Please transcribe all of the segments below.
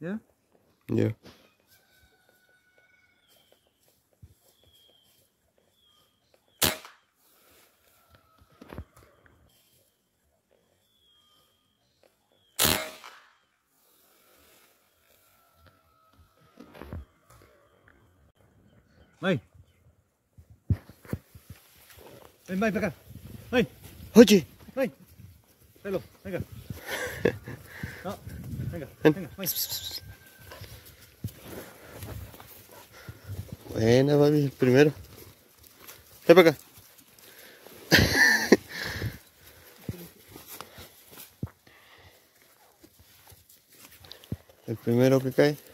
¿Ya? Ya. May. Ven, May, para acá. May, Oye, May. Pelo, venga. No, venga, venga, May. buena papi, el primero. Ven para acá. El primero que cae.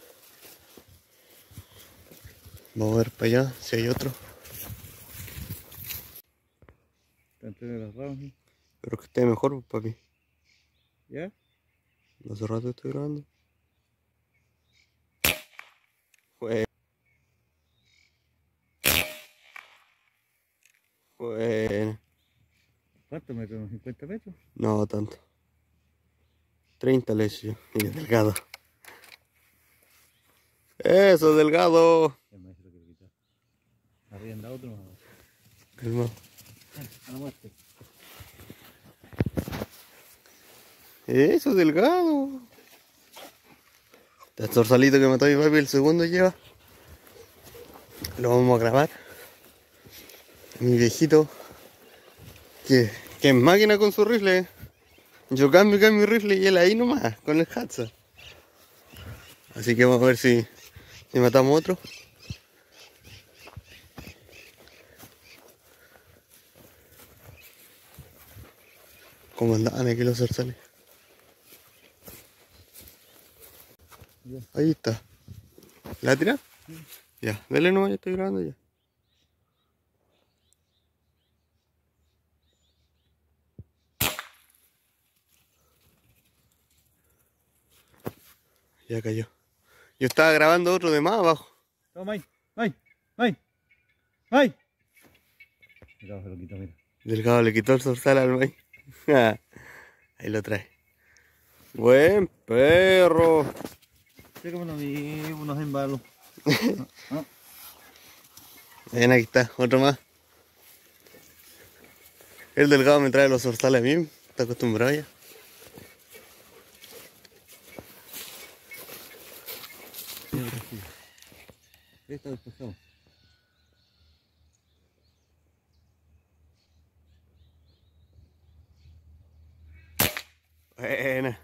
Vamos a ver para allá si hay otro. Entre las ramas, ¿sí? Pero que esté mejor, papi. ¿ya? Hace rato estoy grabando. Fue. Fue. ¿Cuánto metros? ¿50 metros? No tanto. 30 le echo yo. Mira, delgado. Eso, delgado. El maestro que le quita. Arrienda otro. no. Calma. A la muerte. Eso, delgado. El zorsalito que mató mi papi, el segundo lleva. Lo vamos a grabar. Mi viejito. Que, que es máquina con su rifle. Yo cambio, cambio mi rifle y él ahí nomás, con el Hatsa. Así que vamos a ver si, si matamos otro. ¿Cómo andaban aquí los zorzales? Ya. Ahí está. ¿La a tirar? Ya, dale nomás, ya estoy grabando ya. Ya cayó. Yo estaba grabando otro de más abajo. Toma, May. May. May. May. Mira, se lo quito, mira. Delgado le quitó el zorzal al maíz. Ahí lo trae. Buen perro. Como no vi unos embalos. Ven, aquí está, otro más. El delgado me trae los zorzales a mí, está acostumbrado ya. Está Buena.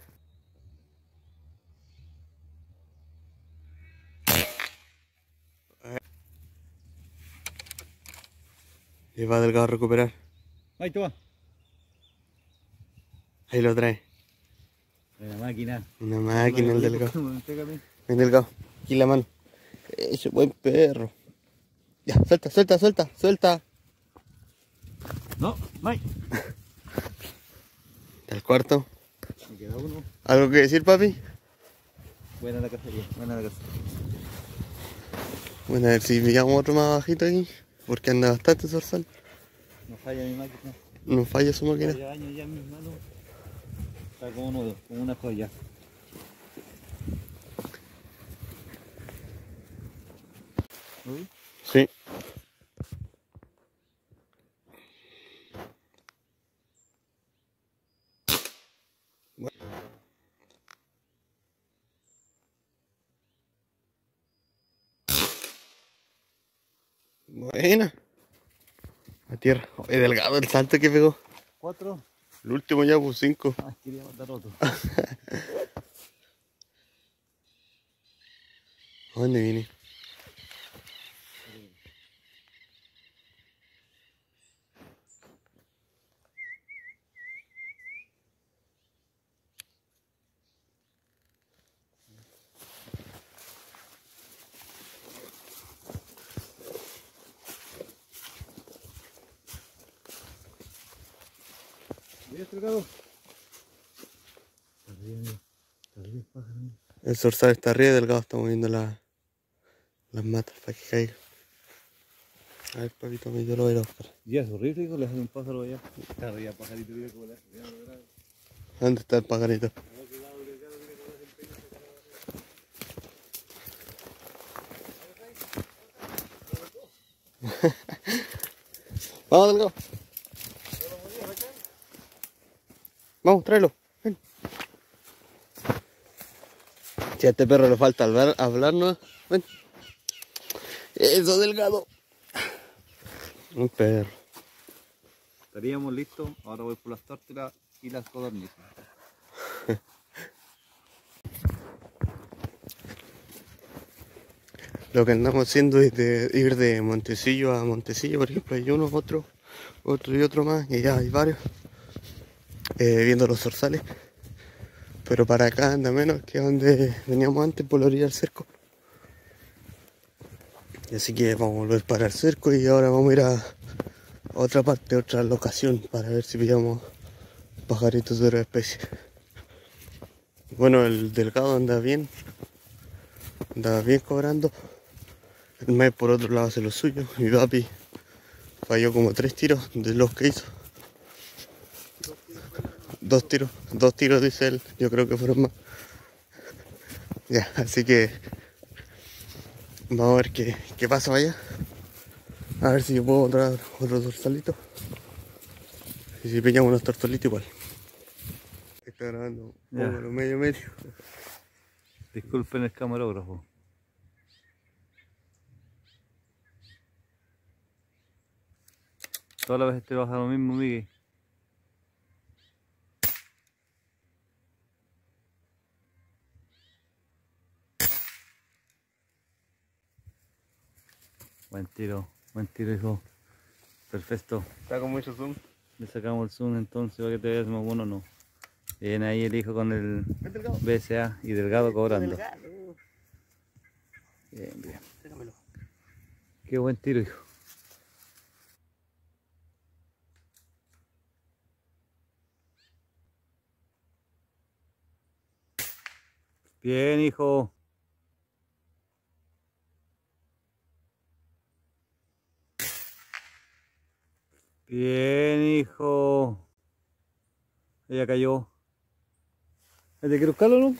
Y va delgado a recuperar. May, toma. Ahí lo trae. La máquina. Una máquina el delgado. Ven delgado. Aquí la mano. Ese buen perro. Ya, suelta, suelta, suelta, suelta. No, May. El cuarto. Me queda uno. ¿Algo que decir, papi? Buena la cacería. Buena la cacería. Bueno, a ver si pillamos otro más bajito aquí. Porque anda bastante zorzal. No falla mi máquina. No falla su máquina. Falla años ya en mis manos. Está como nudo, como una joya. Sí. Buena. A tierra. Oye, delgado el salto que pegó. ¿Cuatro? El último ya, pues cinco. Ah, quería matar otro. ¿A dónde viene? Mira este gato. Está arriba, mira. Está arriba el zorzal está arriba delgado está moviendo la- las matas para que caiga. A ver, papito, yo lo voy a buscar. Ya es horrible, hijo, le hace un pájaro allá. Está arriba, pajarito, mira cómo le hace. ¿Dónde está el pajarito? Vamos, Delgado. Vamos, tráelo. Ven. Si a este perro le falta hablar, hablarnos. Ven. Eso, Delgado. Un perro. Estaríamos listos, ahora voy por las tórtolas y las codornices. Lo que andamos haciendo es de ir de Montecillo a Montecillo, por ejemplo, hay uno, otro, otro y otro más, y ya hay varios, eh, viendo los zorzales. Pero para acá anda menos que donde veníamos antes por la orilla del cerco. Así que vamos a volver para el cerco y ahora vamos a ir a, otra parte, otra locación, para ver si pillamos pajaritos de otra especie. Bueno, el delgado anda bien, anda bien cobrando. El mes por otro lado hace lo suyo. Mi papi falló como tres tiros de los que hizo. Dos tiros, dos tiros dice él. Yo creo que fueron más. Ya, así que vamos a ver qué, qué pasa allá. A ver si yo puedo encontrar otro torsalito. Y si pillamos unos tortolitos igual. Está grabando Ya. medio medio. Disculpen el camarógrafo. Todas las veces te vas a lo mismo, Miguel. Buen tiro, buen tiro, hijo. Perfecto. Está con mucho zoom. Le sacamos el zoom entonces para que te veas más bueno o no. Viene ahí el hijo con el BSA y Delgado cobrando. Bien, bien. Qué buen tiro, hijo. Bien, hijo. Bien, hijo. Ella cayó. ¿Te quieres buscarlo, no?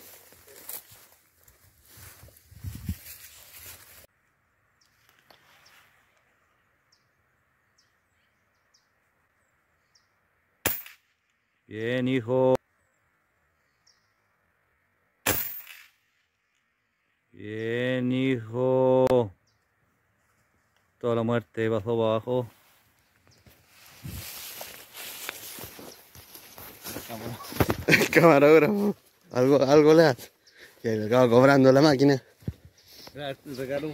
Bien, hijo. Bien, hijo. Toda la muerte pasó para abajo. Camarógrafo. Algo, algo le hace. Y el delgado cobrando la máquina. Regalo.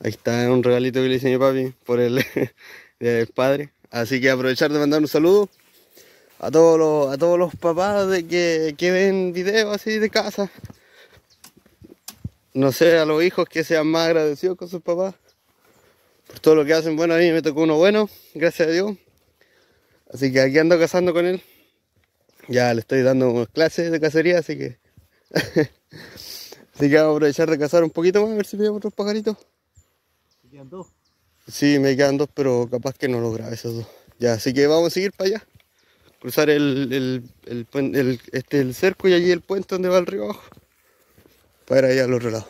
Ahí está un regalito que le hice a mi papi por el padre. Así que aprovechar de mandar un saludo a todos los, a todos los papás de que, que ven videos así de casa. No sé, a los hijos que sean más agradecidos con sus papás por todo lo que hacen. Bueno, a mí me tocó uno bueno, gracias a Dios. Así que aquí ando cazando con él. Ya le estoy dando clases de cacería, así que. así que vamos a aprovechar de cazar un poquito más, a ver si pillamos otros pajaritos. Quedan dos. Sí, me quedan dos, pero capaz que no lo grabé esos dos. Ya, así que vamos a seguir para allá. Cruzar el, el, el- este, el cerco y allí el puente donde va el río abajo. Para ir allá al otro lado.